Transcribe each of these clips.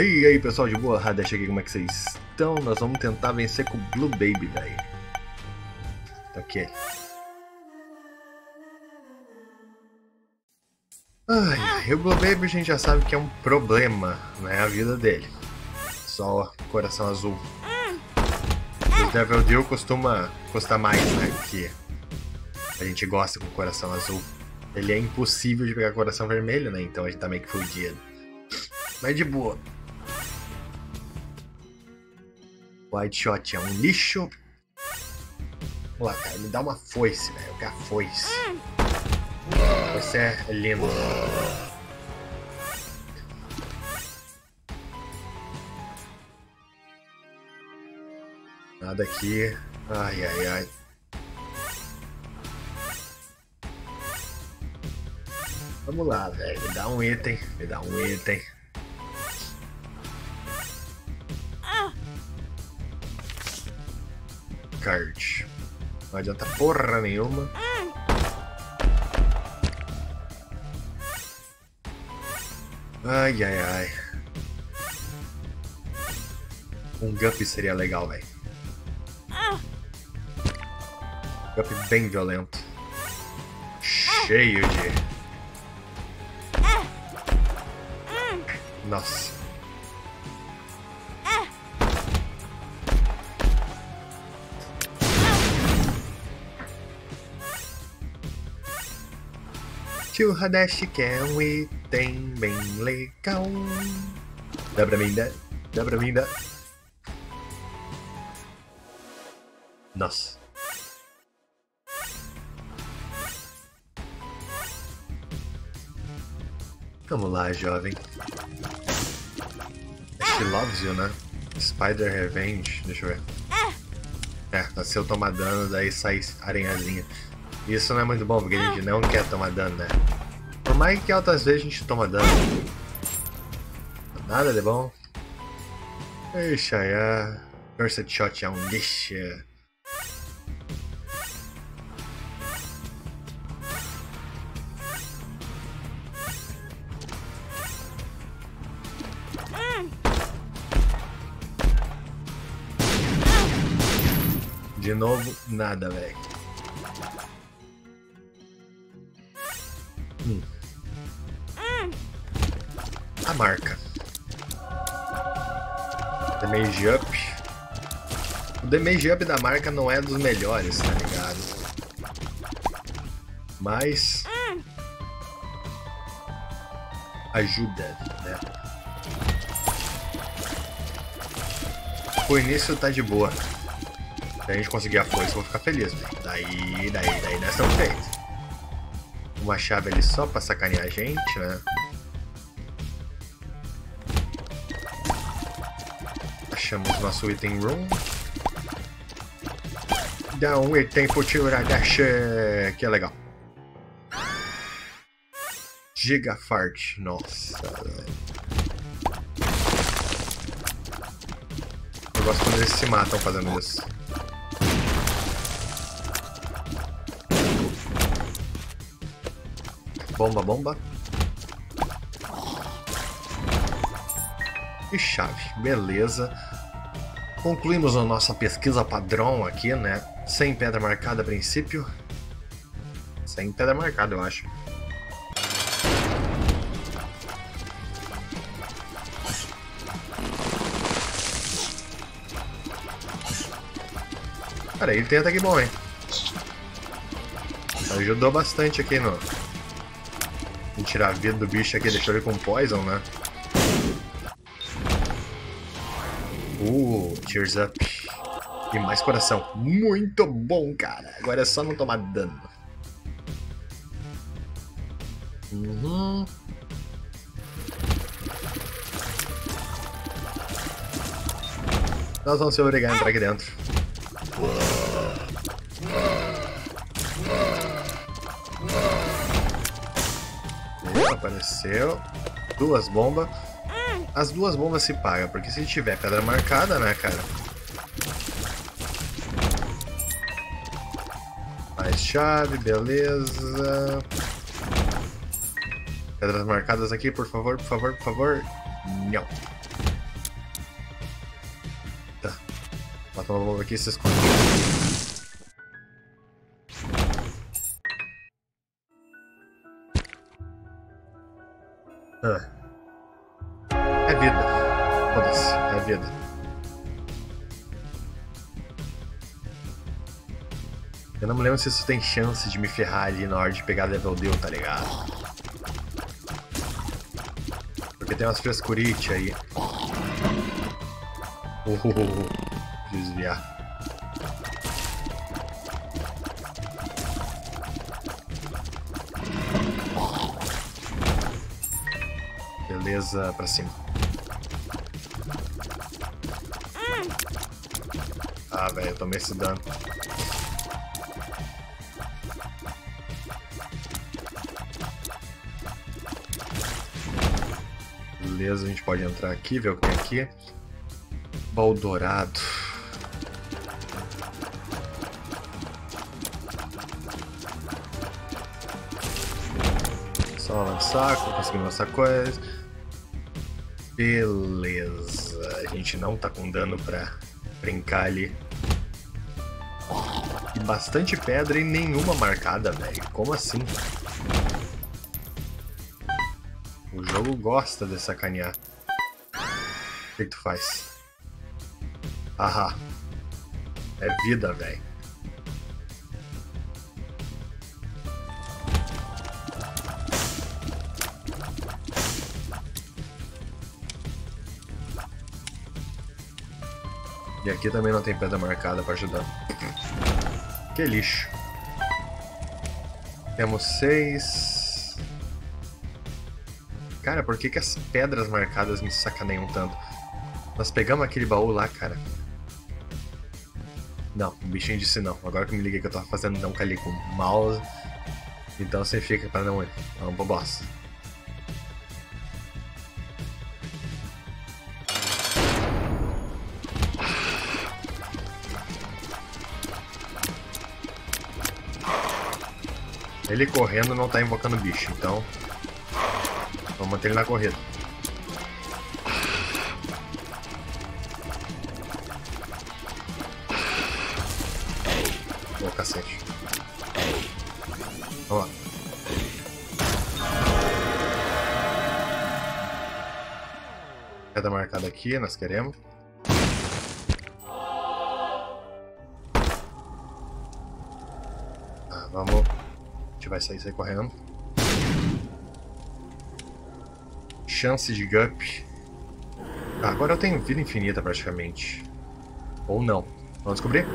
E aí pessoal de boa, Radesh aqui, como é que vocês estão? Nós vamos tentar vencer com o Blue Baby, velho. Tá aqui. Ai, o Blue Baby a gente já sabe que é um problema, né? A vida dele. Só coração azul. O Devil Deal costuma custar mais, né? Que a gente gosta com coração azul. Ele é impossível de pegar coração vermelho, né? Então a gente tá meio que fudido. Mas de boa. White Shot é um lixo. Vamos lá, cara. Me dá uma foice, velho. Eu quero a foice. Você é lindo. Nada aqui. Ai, ai, ai. Vamos lá, velho. Me dá um item. Me dá um item. Card. Não adianta porra nenhuma. Ai, ai, ai. Um Guppy seria legal, velho. Guppy bem violento. Cheio de... Nossa. Tio Hadesh quer um item bem legal. Dá pra mim, dá? Dá pra mim, dá? Nossa. Vamos lá, jovem. She loves you, né? Spider Revenge, deixa eu ver. É, se eu tomar dano, daí sai aranhazinha. Isso não é muito bom, porque a gente não quer tomar dano, né? Mais que altas vezes a gente toma dano. Nada de bom. Eixa, é. Cursed Shot é um lixo. De novo, nada, velho. Hum. Marca. Damage up. O damage up da marca não é dos melhores, tá ligado? Mas. Ajuda, né? O início tá de boa. Se a gente conseguir a força, eu vou ficar feliz, velho. Daí, daí, daí nós estamos. Uma chave ali só pra sacanear a gente, né? Achamos nosso item room. Dá um item pro Dash, que é legal. Gigafart, nossa. Eu gosto quando eles se matam fazendo isso. Bomba, bomba. E chave, beleza. Concluímos a nossa pesquisa padrão aqui, né? Sem pedra marcada a princípio. Sem pedra marcada, eu acho. Cara, ele tem ataque bom, hein? Ajudou bastante aqui no, Vamos tirar a vida do bicho aqui, deixou ele com poison, né? Tears up. E mais coração. Muito bom, cara. Agora é só não tomar dano. Uhum. Nós vamos ser obrigados a entrar aqui dentro. Apareceu. Duas bombas. As duas bombas se pagam, porque se tiver pedra marcada, né, cara? Mais chave, beleza. Pedras marcadas aqui, por favor, por favor, por favor. Não. Tá. Bota uma bomba aqui e se esconde. Ah. Vida. Eu não me lembro se isso tem chance de me ferrar ali na hora de pegar level deal, tá ligado? Porque tem umas frescurites aí. Uh, desviar. Beleza, pra cima. Ah, velho, eu tomei esse dano. Beleza, a gente pode entrar aqui, ver o que tem aqui. Baú dourado. Só lançar, conseguimos lançar coisas. Beleza, a gente não tá com dano pra brincar ali. Bastante pedra e nenhuma marcada, velho. Como assim? O jogo gosta de sacanear. O que, que tu faz? Ahá. É vida, velho. E aqui também não tem pedra marcada para ajudar. Que lixo. Temos seis. Cara, por que, que as pedras marcadas me sacaneiam tanto? Nós pegamos aquele baú lá, cara. Não, o bichinho disse não. Agora que eu me liguei que eu tava fazendo não ali com o mouse. Então você fica para não ir. Vamos pro boss. Ele correndo não tá invocando bicho, então. Vamos manter ele na corrida. Oh, cacete. Vamos lá. Queda marcada aqui, nós queremos. Vai sair, sair correndo. Chance de Gup. Ah, agora eu tenho vida infinita praticamente. Ou não. Vamos descobrir?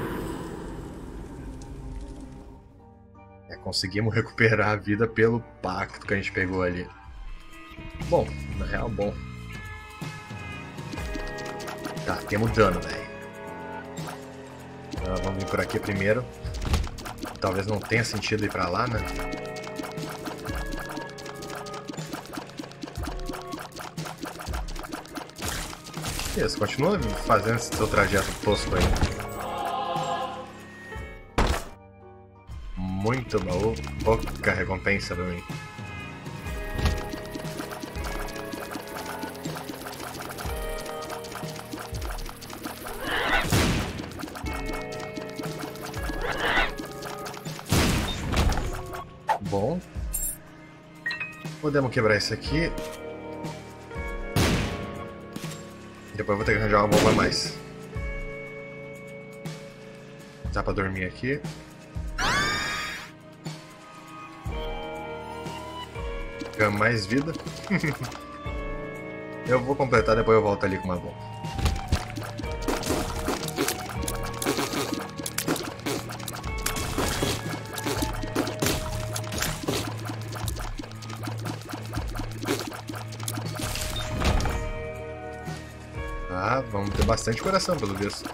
É, conseguimos recuperar a vida pelo pacto que a gente pegou ali. Bom, na real, bom. Tá, temos dano, velho. Então, vamos vir por aqui primeiro talvez não tenha sentido ir pra lá, né? Isso, continua fazendo esse seu trajeto tosco aí. Muito baú, pouca recompensa pra mim. Bom. Podemos quebrar isso aqui. Depois vou ter que arranjar uma bomba a mais. Dá pra dormir aqui. Ganha mais vida. eu vou completar, depois eu volto ali com uma bomba. Bastante coração, pelo visto.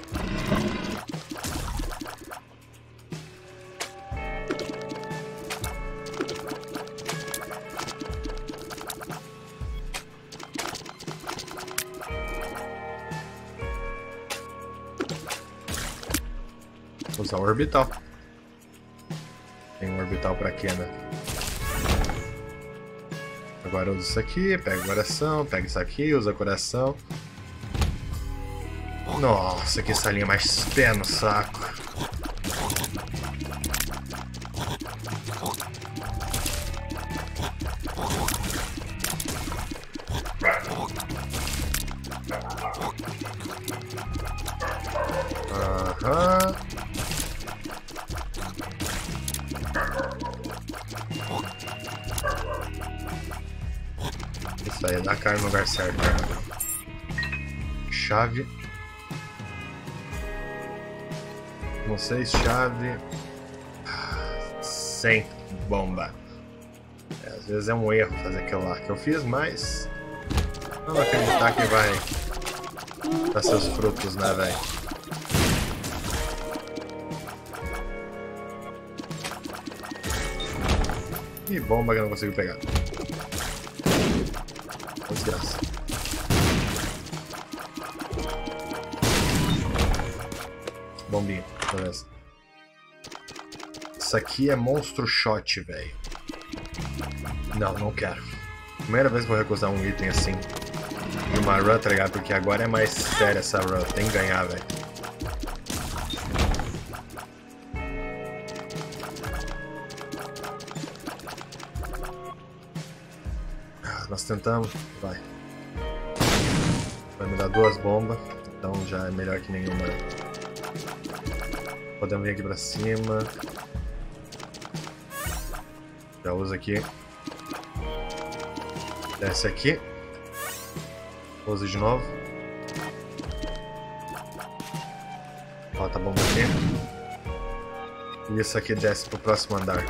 Vou usar o orbital. Tem um orbital pra quê, né? Agora usa isso aqui, pega o coração, pega isso aqui, usa coração. Nossa, que salinha mais pé no saco. Aham. Isso aí, dá cara no lugar certo. Né? Chave. Com seis chave. Sem bomba. É, às vezes é um erro fazer aquilo lá que eu fiz, mas. Não acreditar que vai dar seus frutos, né, velho? E bomba que eu não consigo pegar. Aqui é monstro shot, velho. Não, não quero. Primeira vez que vou recusar um item assim. De uma run, tá ligado? Porque agora é mais séria essa run. Tem que ganhar, velho. Nós tentamos. Vai. Vai me dar duas bombas. Então já é melhor que nenhuma. Podemos vir aqui pra cima. Já usa aqui. Desce aqui. Usa de novo. Bota a bomba aqui. E isso aqui desce pro próximo andar.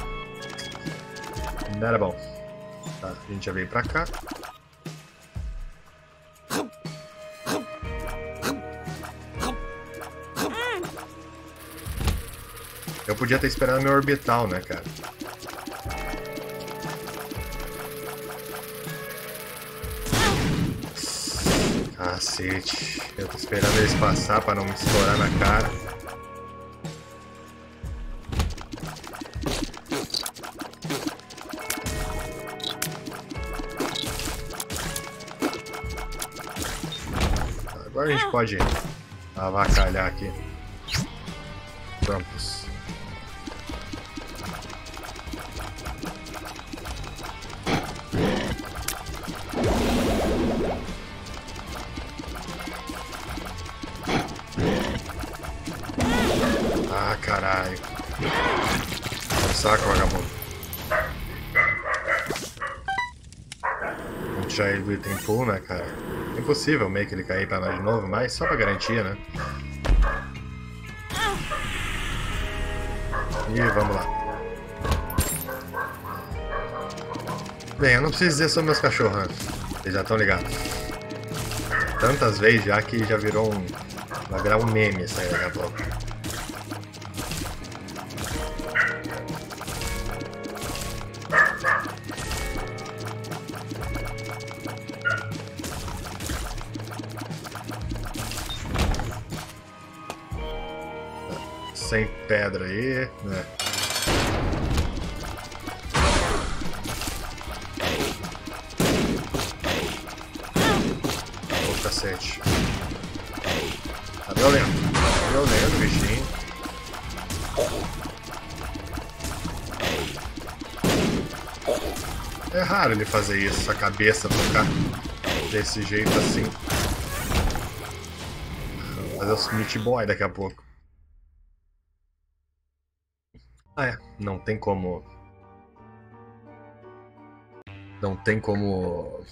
Não era bom. Tá, a gente já veio pra cá. Eu podia ter esperado meu orbital, né, cara? Cacete. Eu tô esperando eles passar pra não me estourar na cara. Agora a gente pode avacalhar aqui. Saco, vagabundo. Vamos tirar ele do item pool, né, cara? Impossível meio que ele cair pra nós de novo, mas só pra garantia, né? E vamos lá. Bem, eu não preciso dizer sobre meus cachorros, né? Eles já estão ligados. Tantas vezes já que já virou um. Vai virar um meme isso aí daqui a pouco. Né? Ô cacete. Tá violento. Tá violento, bichinho. É raro ele fazer isso, a cabeça tocar desse jeito assim. Fazer o Smith Boy daqui a pouco. É. Não tem como. Não tem como.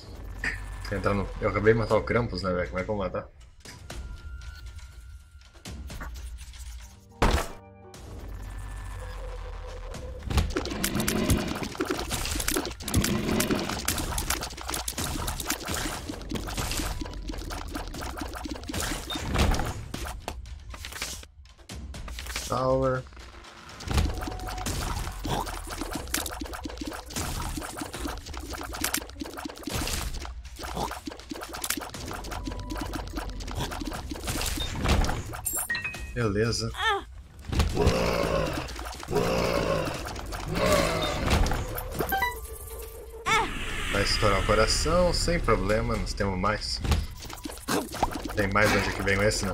Entrar no. Eu acabei de matar o Krampus, né, velho? Como é que eu vou matar? Sem problema, nós temos mais. Tem mais onde que vem esse, não?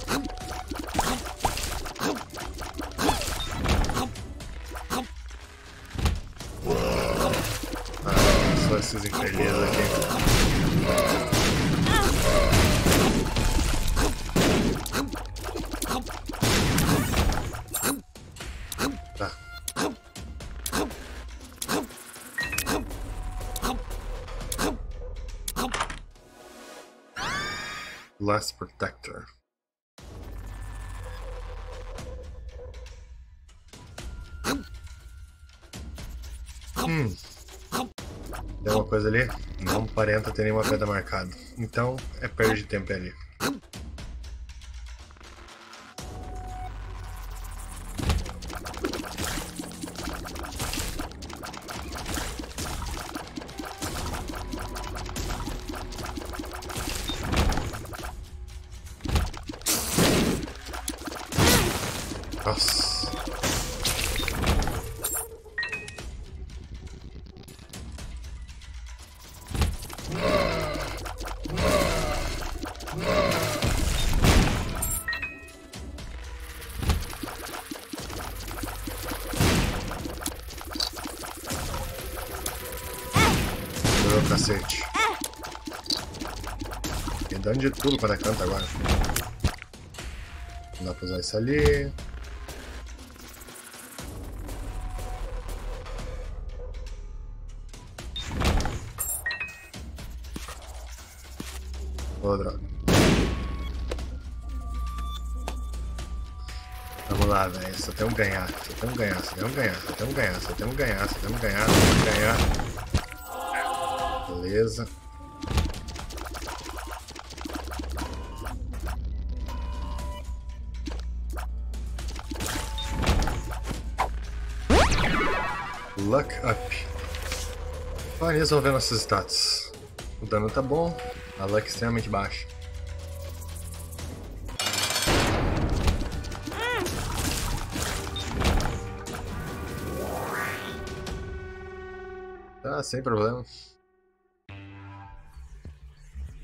Last Protector. Hum. Uma coisa ali? Não aparenta ter nenhuma pedra marcada. Então é perda de tempo ali. De tudo para canto agora. Não dá pra usar isso ali. Droga. Vamos lá, velho. Só temos ganhar. Só temos ganhar. Só temos ganhar. Só temos ganhar. Só temos ganhar. Só temos ganhar. Só temos ganhar. Beleza. Luck up. Olha, resolvendo esses status. O dano tá bom, a luck extremamente baixa. Tá, sem problema.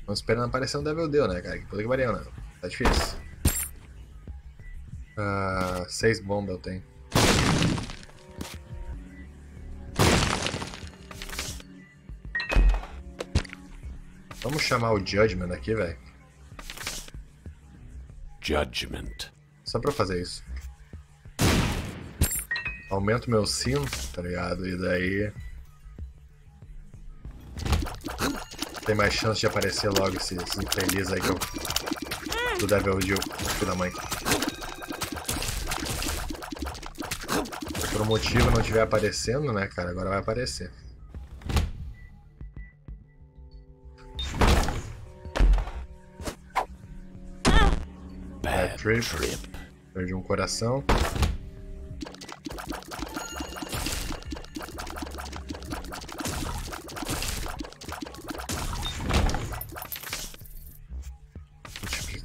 Estamos esperando aparecer um Devil Deal, né, cara? Que puta que pariu, né? Tá difícil. Ah, seis bombas eu tenho. Vamos chamar o Judgment aqui, velho. Judgment. Só pra fazer isso. Aumento meu sino, tá ligado? E daí tem mais chance de aparecer logo esse, esse infeliz aí que eu. Do Devil Deal, filho da mãe. Se por um motivo não estiver aparecendo, né, cara? Agora vai aparecer. Trip. trip. Perdi um coração.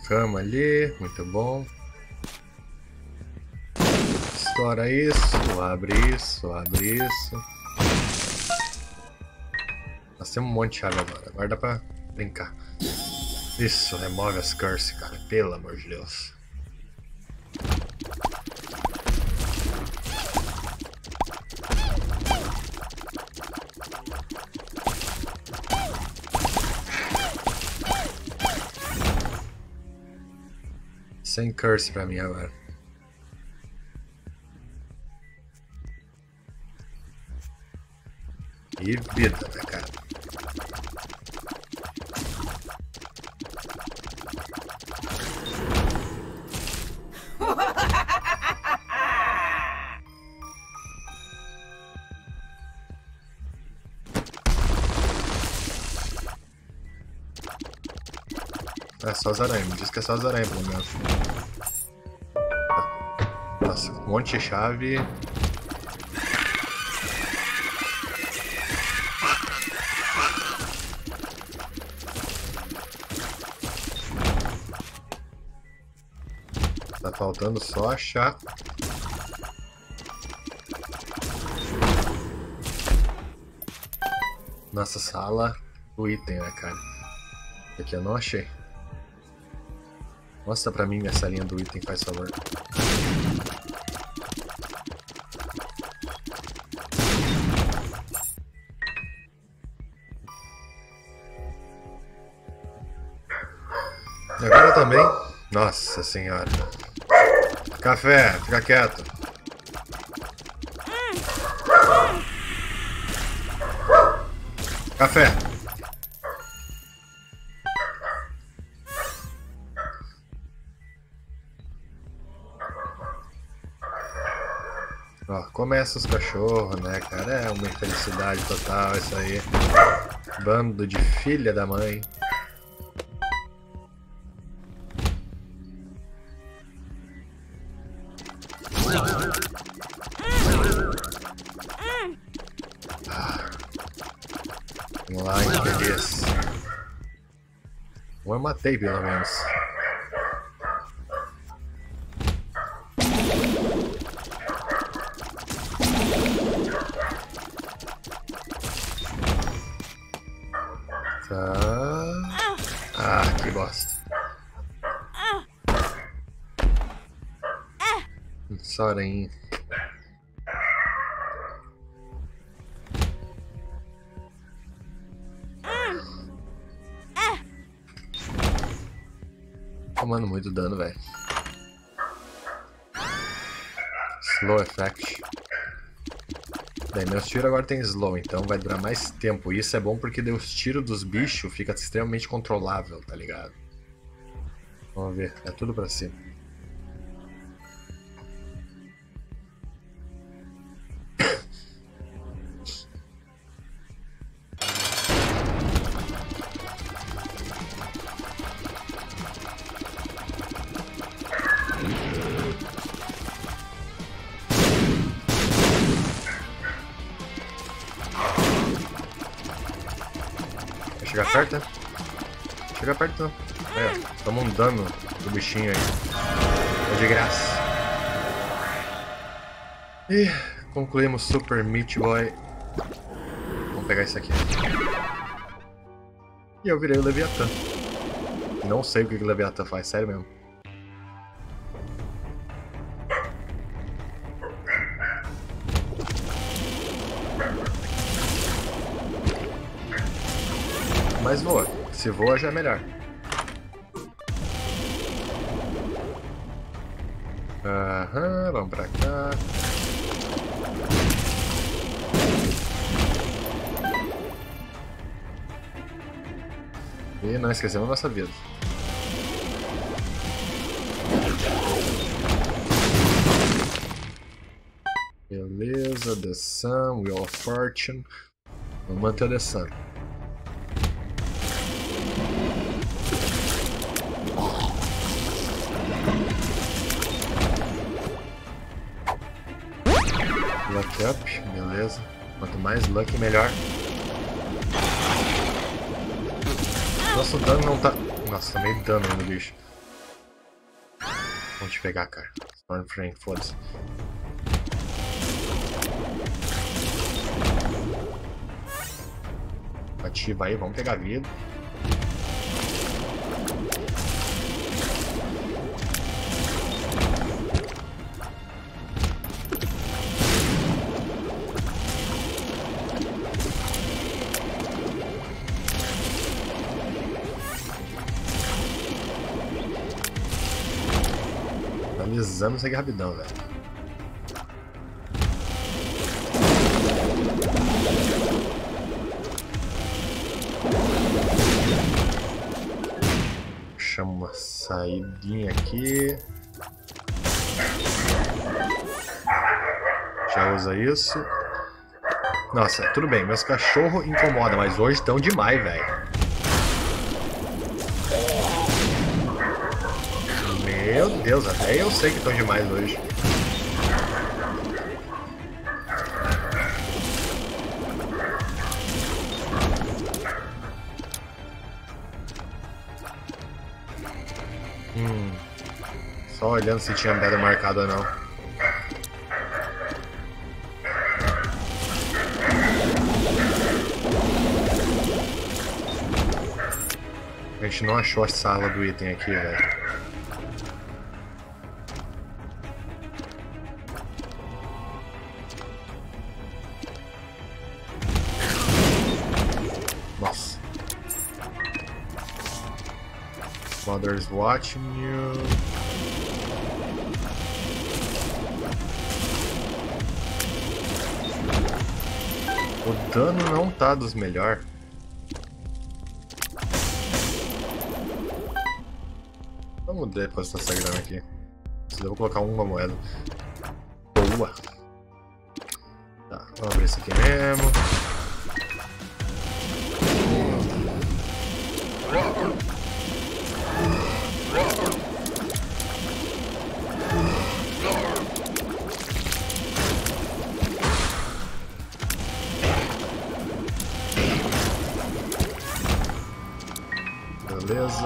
cama ali, muito bom. Estoura isso, abre isso, abre isso. Nós temos um monte de chave agora, agora dá pra brincar. Isso, remove as curses, cara, pelo amor de Deus. Sem curse pra mim agora. E vida, né, cara? Só as aranhas, me diz que é só as aranhas, pelo menos. Nossa, um monte de chave. Tá faltando só achar. Nossa sala, o item, né, cara? Aqui eu não achei. Mostra pra mim essa linha do item, faz favor. Agora também. Nossa senhora. Café, fica quieto. Café. Começa os cachorros, né, cara? É uma infelicidade total isso aí. Bando de filha da mãe. Ah. Vamos lá, infeliz. Um eu matei, pelo menos. Aranha. Tomando muito dano, velho. Slow effect. Bem, meus tiros agora tem slow, então vai durar mais tempo. Isso é bom porque os tiros dos bichos fica extremamente controlável, tá ligado? Vamos ver, é tudo pra cima. Bichinho aí. É de graça. E concluímos Super Meat Boy. Vamos pegar isso aqui. E eu virei o Leviathan. Não sei o que o Leviathan faz, sério mesmo. Mas voa. Se voa já é melhor. E não esquecemos nossa vida. Beleza, The Sun, Wheel of Fortune. Vamos manter o The Sun. Luck up, beleza. Quanto mais luck, melhor. Nossa, o dano não tá. Nossa, tá meio dano no bicho. Vamos te pegar, cara. Stormframe, foda-se. Ativa aí, vamos pegar vida. Analisando segue rapidão, velho. Chama uma saidinha aqui. Já usa isso. Nossa, tudo bem, meus cachorros incomodam, mas hoje estão demais, velho. Meu Deus, até eu sei que estão demais hoje. Hum, só olhando se tinha pedra marcada ou não. A gente não achou a sala do item aqui, velho. Watching you. O dano não tá dos melhores. Vamos depositar essa grana aqui. Eu vou colocar uma moeda. Boa. Tá, vamos abrir isso aqui mesmo.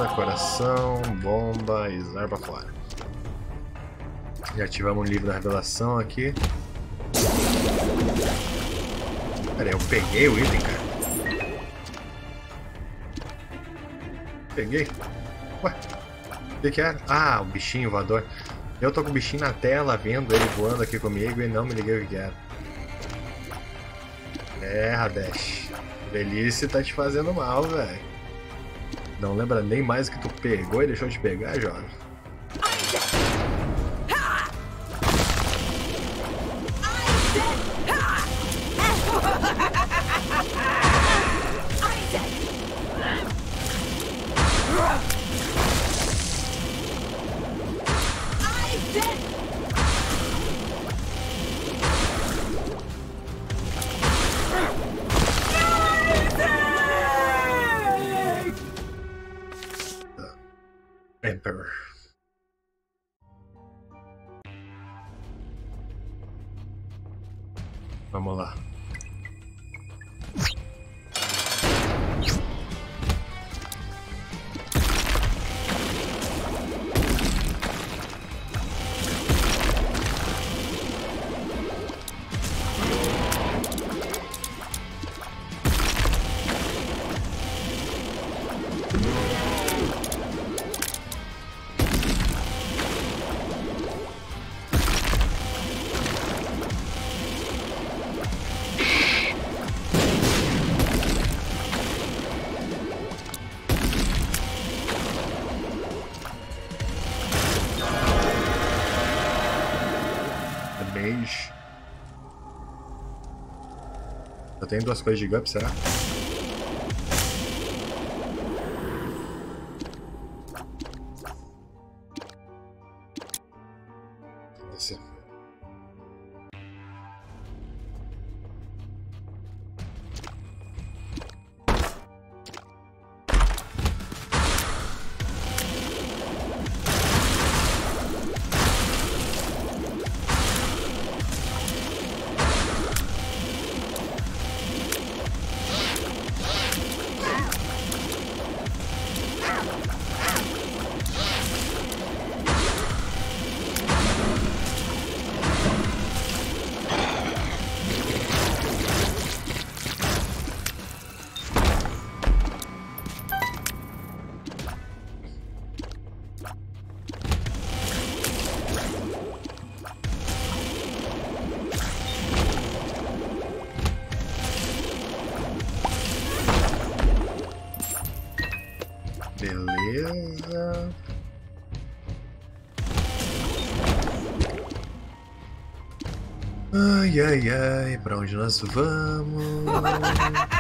Coração, bomba e zarba fora. Já ativamos o livro da revelação aqui. Pera aí, eu peguei o item, cara. Peguei? Ué, o que, que era? Ah, o bichinho voador. Eu tô com o bichinho na tela, vendo ele voando aqui comigo e não me liguei o que era. É, Radesh. Velhice tá te fazendo mal, velho. Não lembra nem mais que tu pegou e deixou de pegar, jovem? Tenho duas coisas de Gup, será? Ai, ai, ai, pra onde nós vamos?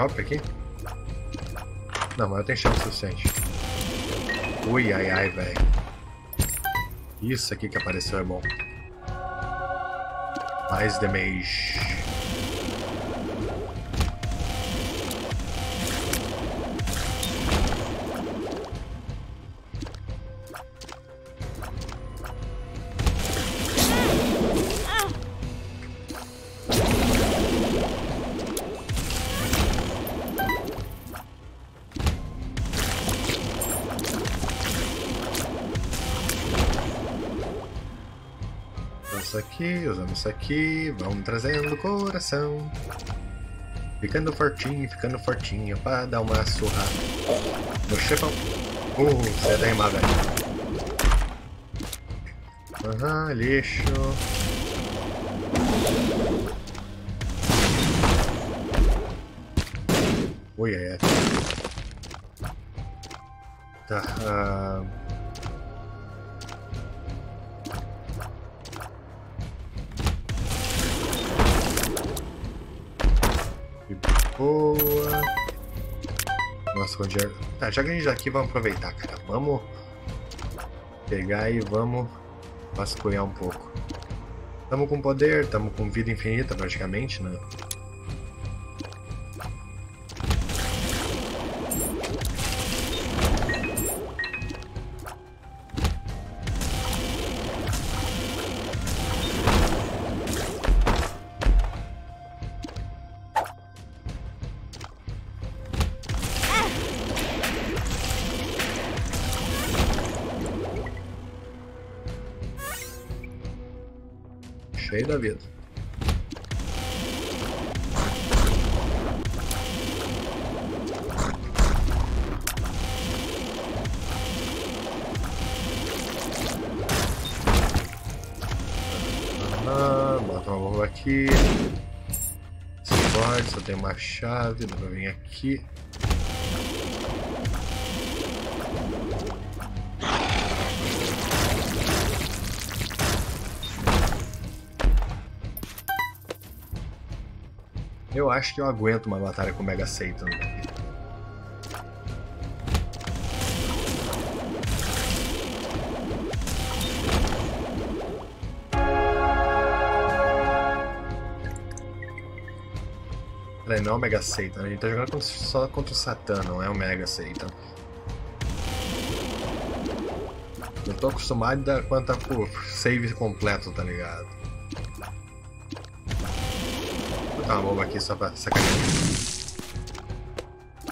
Shopping aqui? Não, mas eu tenho chance suficiente. Ui, ai, ai, velho. Isso aqui que apareceu é bom. Mais damage. Isso aqui. Vamos trazendo coração. Ficando fortinho, ficando fortinho pra dar uma surra no chefão. Uh, é da velho. Aham, lixo. Ui, é. Tá. Uh... boa. Nossa, onde é... Tá, já que a gente já aqui, vamos aproveitar, cara. Vamos pegar e vamos vasculhar um pouco. Tamo com poder, tamo com vida infinita praticamente, né? Vida. Ah, bota uma bomba aqui. Se pode, só tem uma chave, dá pra vir aqui. Eu acho que eu aguento uma batalha com o Mega Satan. Peraí, não é o Mega Satan, a gente tá jogando só contra o Satan, não é o Mega Satan. Eu tô acostumado a dar quanto por save completo, tá ligado? Botar uma bomba aqui só pra sacanear.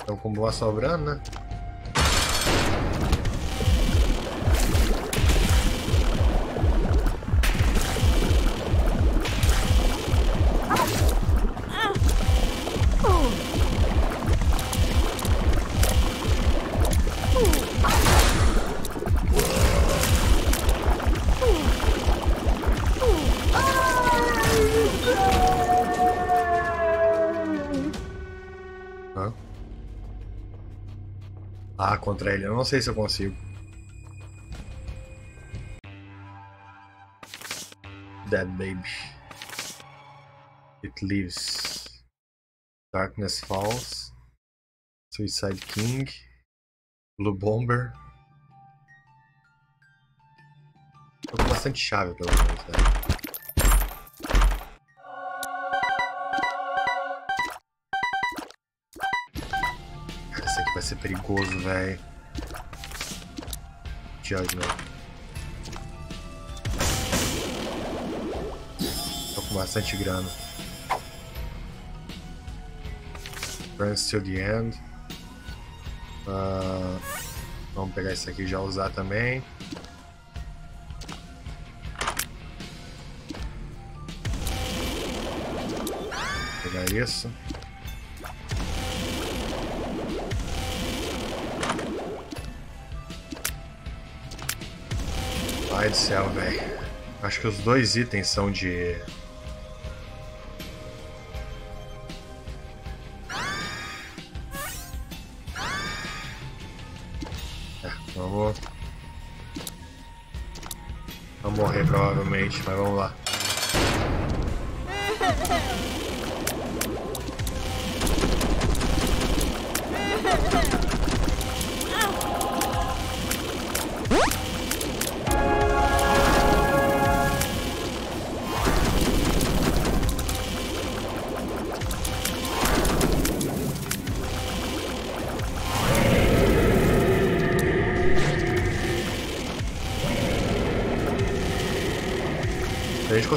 Então com boa sobrando, né? Ah, contra ele. Eu não sei se eu consigo. Dead Baby. It Lives. Darkness Falls. Suicide King. Blue Bomber. Tô com bastante chave, pelo menos, né? Ser perigoso, velho. Novo. Tô com bastante grana. Burns till the end. Uh, vamos pegar isso aqui e já usar também. Vou pegar isso. Pai do céu, velho. Acho que os dois itens são de. É, vamos. Vamos morrer provavelmente, mas vamos lá.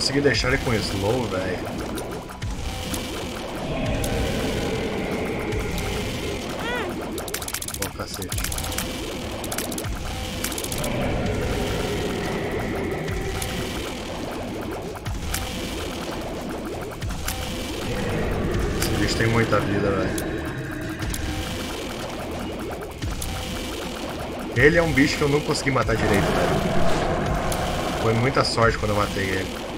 consegui deixar ele com slow, velho. Pô, oh, cacete. Esse bicho tem muita vida, velho. Ele é um bicho que eu não consegui matar direito, velho. Foi muita sorte quando eu matei ele.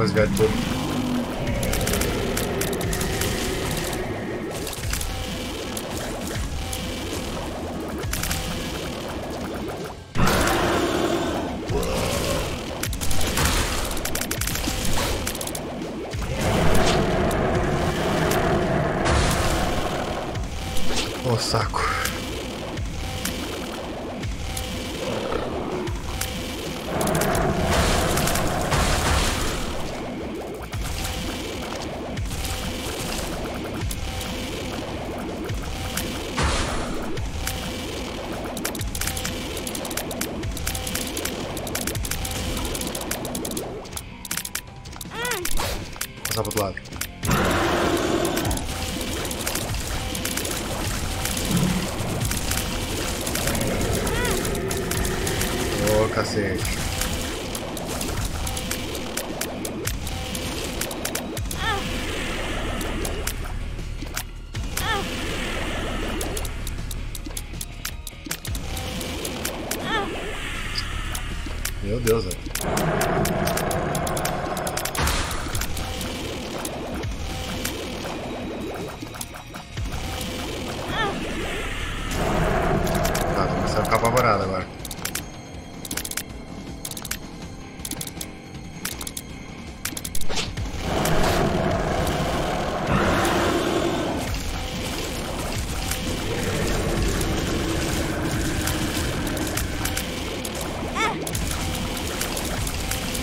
Rapaziada. Ô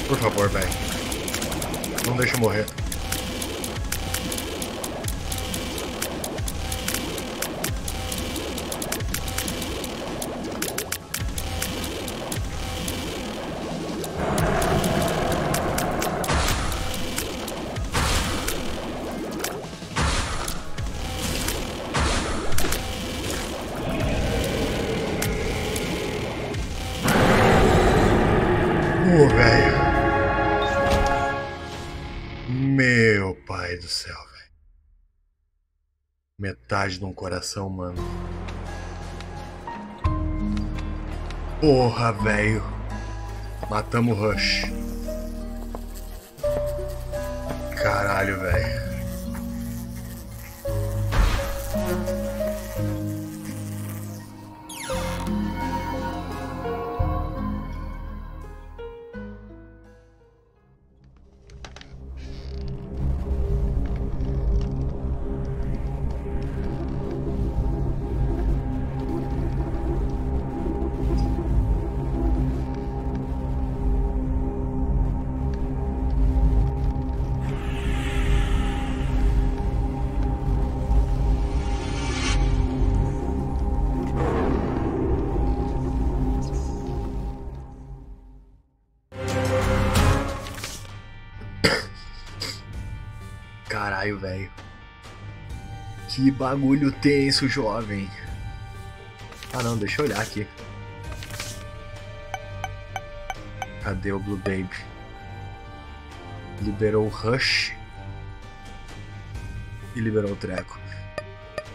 Por favor, velho. Não deixa eu morrer. De um coração, mano. Porra, velho. Matamos o Rush. Caralho, velho. Caralho, velho. Que bagulho tenso, jovem. Ah não, deixa eu olhar aqui. Cadê o Blue Baby? Liberou o Rush. E liberou o Treco.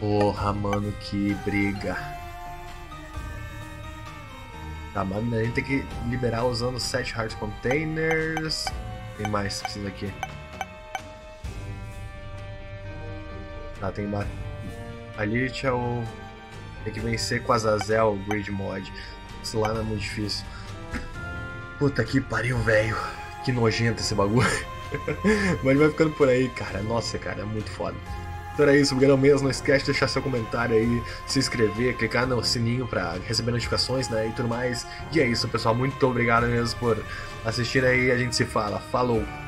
Porra, mano, que briga. Tá, mano, a gente tem que liberar usando 7 Heart Containers. Tem mais esses aqui. Tá, tem uma... A Lilith é o... Tem que vencer com a Zazel, o Grid Mod. Isso lá não é muito difícil. Puta que pariu, velho. Que nojento esse bagulho. Mas vai ficando por aí, cara. Nossa, cara, é muito foda. Então era isso, obrigado mesmo. Não esquece de deixar seu comentário aí, se inscrever, clicar no sininho pra receber notificações, né? E tudo mais. E é isso, pessoal. Muito obrigado mesmo por assistir aí. A gente se fala. Falou!